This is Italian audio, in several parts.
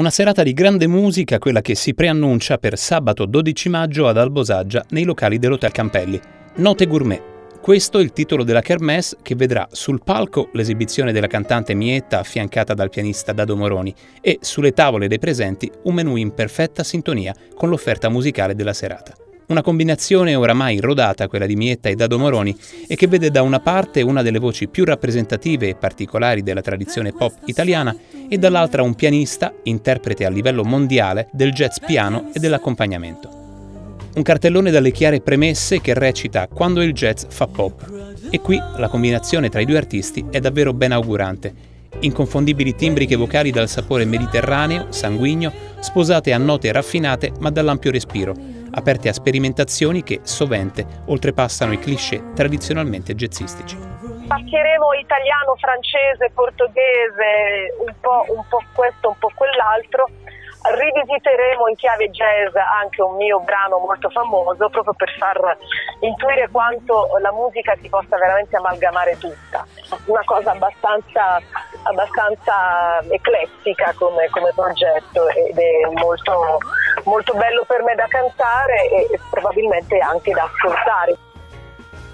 Una serata di grande musica, quella che si preannuncia per sabato 12 maggio ad Albosaggia nei locali dell'Hotel Campelli. Note Gourmet. Questo è il titolo della kermesse che vedrà sul palco l'esibizione della cantante Mietta affiancata dal pianista Dado Moroni e sulle tavole dei presenti un menù in perfetta sintonia con l'offerta musicale della serata. Una combinazione oramai rodata, quella di Mietta e Dado Moroni, e che vede da una parte una delle voci più rappresentative e particolari della tradizione pop italiana e dall'altra un pianista, interprete a livello mondiale del jazz piano e dell'accompagnamento. Un cartellone dalle chiare premesse che recita Quando il jazz fa pop. E qui la combinazione tra i due artisti è davvero ben augurante. Inconfondibili timbriche vocali dal sapore mediterraneo, sanguigno, sposate a note raffinate ma dall'ampio respiro, aperte a sperimentazioni che sovente oltrepassano i cliché tradizionalmente jazzistici. Spaccheremo italiano, francese, portoghese, un po', un po' questo, un po' quell'altro rivisiteremo in chiave jazz anche un mio brano molto famoso proprio per far intuire quanto la musica si possa veramente amalgamare tutta. Una cosa abbastanza, abbastanza eclettica come, come, progetto ed è molto, molto bello per me da cantare e probabilmente anche da ascoltare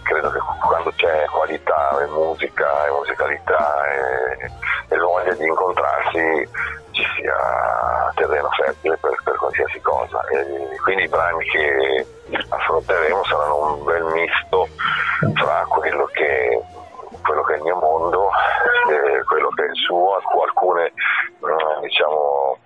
credo che quando c'è qualità e musica e musicalità e, e voglia di incontrarsi ci sia terreno fertile per, per qualsiasi cosa. E quindi i brani che affronteremo saranno un bel misto fra quello che, quello che è il mio mondo e quello che è il suo, alcune, diciamo, alcune